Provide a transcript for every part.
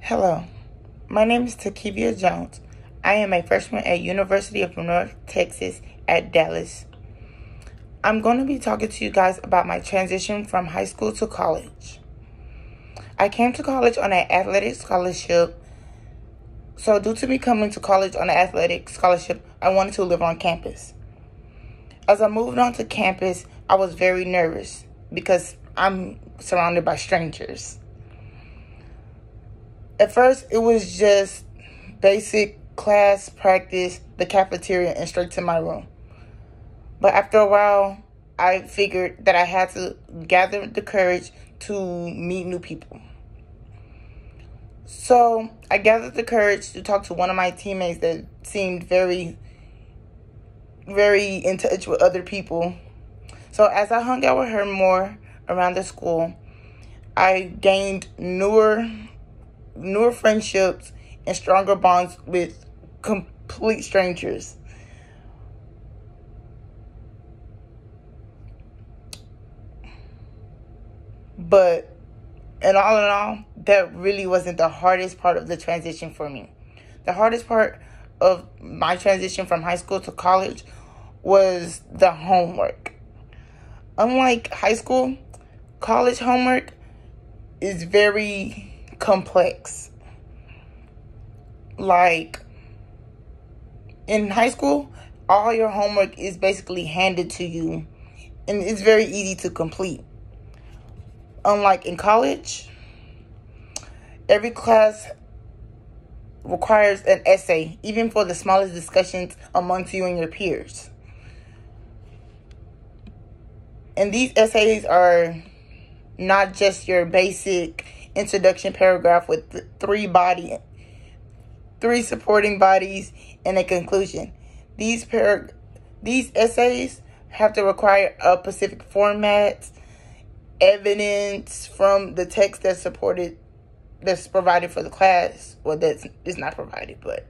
Hello, my name is Takivia Jones. I am a freshman at University of North Texas at Dallas. I'm going to be talking to you guys about my transition from high school to college. I came to college on an athletic scholarship. So, due to me coming to college on an athletic scholarship, I wanted to live on campus. As I moved onto campus, I was very nervous because I'm surrounded by strangers. At first, it was just basic class practice, the cafeteria, and straight to my room. But after a while, I figured that I had to gather the courage to meet new people. So I gathered the courage to talk to one of my teammates that seemed very, very in touch with other people. So as I hung out with her more around the school, I gained newer, newer friendships and stronger bonds with complete strangers. But and all in all, that really wasn't the hardest part of the transition for me. The hardest part of my transition from high school to college was the homework. Unlike high school, college homework is very complex. Like in high school, all your homework is basically handed to you and it's very easy to complete unlike in college, every class requires an essay, even for the smallest discussions amongst you and your peers. And these essays are not just your basic introduction paragraph with three body three supporting bodies and a conclusion. These par- these essays have to require a specific format evidence from the text that's supported that's provided for the class well that's is not provided but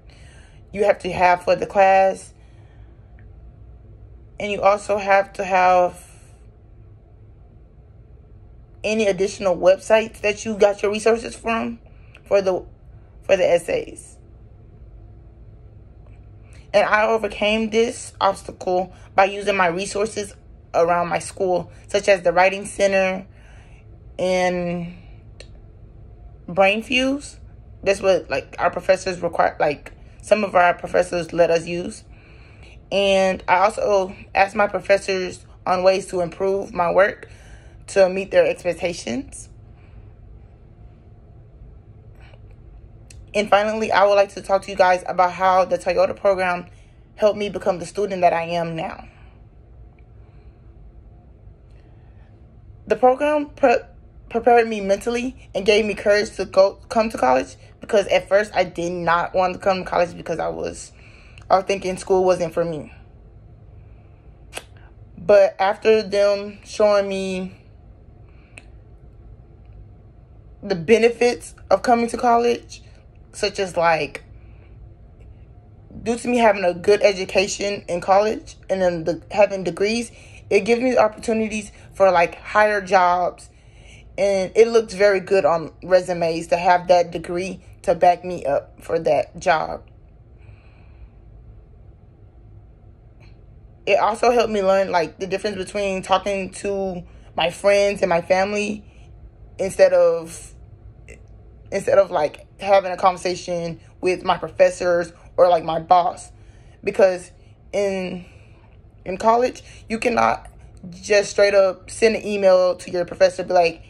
you have to have for the class and you also have to have any additional websites that you got your resources from for the for the essays and I overcame this obstacle by using my resources around my school, such as the Writing Center and Brainfuse. That's what like our professors require like some of our professors let us use. And I also asked my professors on ways to improve my work to meet their expectations. And finally, I would like to talk to you guys about how the Toyota program helped me become the student that I am now. The program pre- prepared me mentally and gave me courage to go come to college because at first I did not want to come to college because I was I was thinking school wasn't for me. But after them showing me the benefits of coming to college, such as like due to me having a good education in college and then the having degrees, it gives me opportunities for like higher jobs and it looks very good on resumes to have that degree to back me up for that job. It also helped me learn like the difference between talking to my friends and my family instead of instead of like having a conversation with my professors or like my boss because in in college, you cannot just straight up send an email to your professor be like,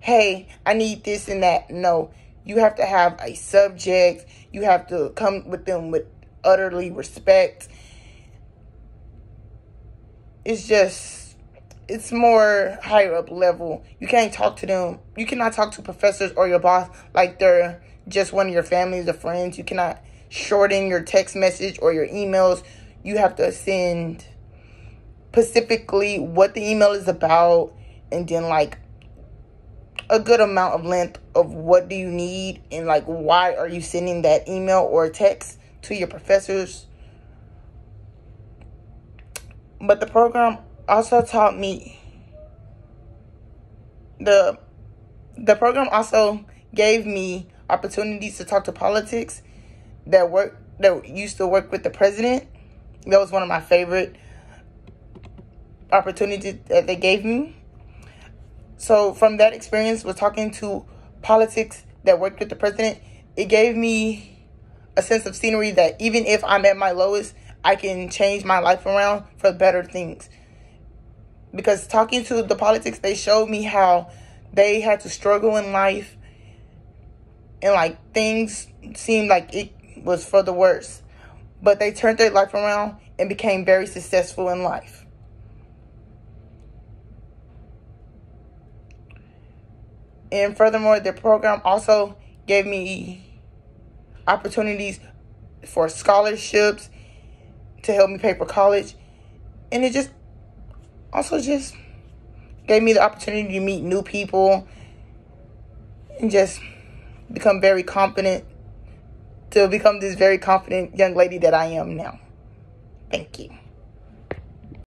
hey, I need this and that. No, you have to have a subject. You have to come with them with utterly respect. It's just, it's more higher up level. You can't talk to them. You cannot talk to professors or your boss like they're just one of your families or friends. You cannot shorten your text message or your emails. You have to send specifically what the email is about and then like a good amount of length of what do you need and like why are you sending that email or text to your professors but the program also taught me the the program also gave me opportunities to talk to politics that work that used to work with the president. That was one of my favorite opportunities that they gave me. So from that experience with talking to politics that worked with the president, it gave me a sense of scenery that even if I'm at my lowest, I can change my life around for better things. Because talking to the politics, they showed me how they had to struggle in life and like things seemed like it was for the worse. But they turned their life around and became very successful in life. And furthermore, the program also gave me opportunities for scholarships to help me pay for college. And it just also just gave me the opportunity to meet new people and just become very confident to become this very confident young lady that I am now. Thank you.